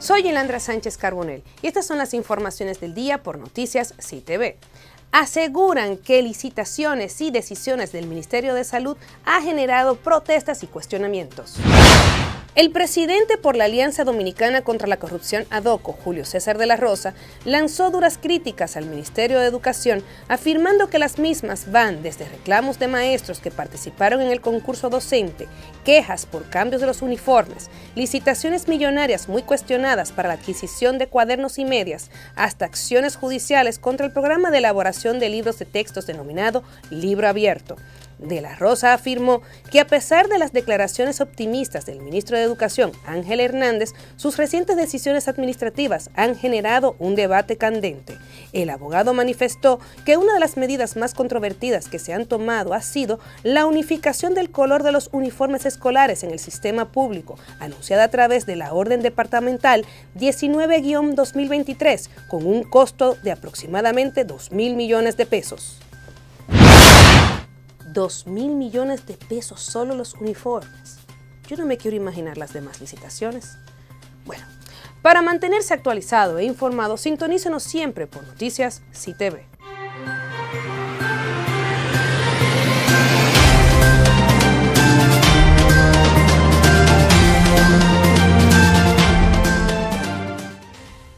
Soy Elandra Sánchez Carbonel y estas son las informaciones del día por Noticias CTV. Aseguran que licitaciones y decisiones del Ministerio de Salud ha generado protestas y cuestionamientos. El presidente por la Alianza Dominicana contra la Corrupción ADOCO, Julio César de la Rosa, lanzó duras críticas al Ministerio de Educación, afirmando que las mismas van desde reclamos de maestros que participaron en el concurso docente, quejas por cambios de los uniformes, licitaciones millonarias muy cuestionadas para la adquisición de cuadernos y medias, hasta acciones judiciales contra el programa de elaboración de libros de textos denominado Libro Abierto. De la Rosa afirmó que a pesar de las declaraciones optimistas del ministro de Educación, Ángel Hernández, sus recientes decisiones administrativas han generado un debate candente. El abogado manifestó que una de las medidas más controvertidas que se han tomado ha sido la unificación del color de los uniformes escolares en el sistema público, anunciada a través de la Orden Departamental 19-2023, con un costo de aproximadamente 2 mil millones de pesos. 2 mil millones de pesos solo los uniformes. Yo no me quiero imaginar las demás licitaciones. Bueno, para mantenerse actualizado e informado, sintonícenos siempre por Noticias CTV.